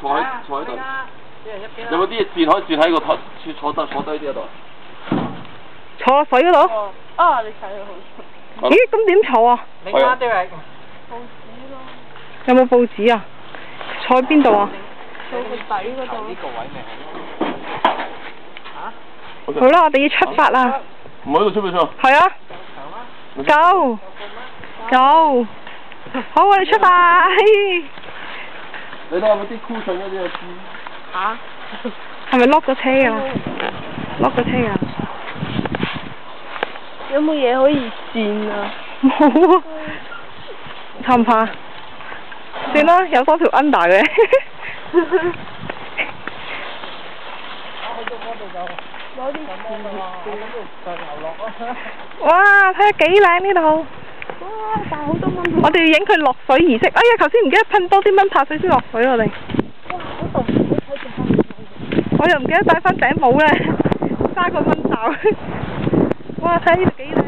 坐喺坐喺度。有冇啲嘢墊可以墊喺個台，坐坐坐低啲喺度？坐落水嗰度。啊！你睇到好咦？咁點坐啊？你啱啲係有冇報紙啊？坐喺邊度啊？坐個底嗰度呢。個位咪好啦，我哋要出發啦。唔喺度出唔出啊？係啊。走。走。好，我哋出發。你睇下有冇啲 cushion 嗰啲啊？嚇？係咪 lock 咗車啊？lock 咗車啊？有冇嘢可以墊啊？冇啊。怕唔怕？算啦，有多條 under 嘅。攞啲哇！睇下幾靚呢度。哇！但係好多蚊我哋要影佢落水儀式。哎呀，頭先唔記得噴多啲蚊拍水先落水我哋。哇！好凍，好睇住翻。我又唔記得戴翻頂帽咧，揸個蚊罩。哇！睇下呢度幾靚。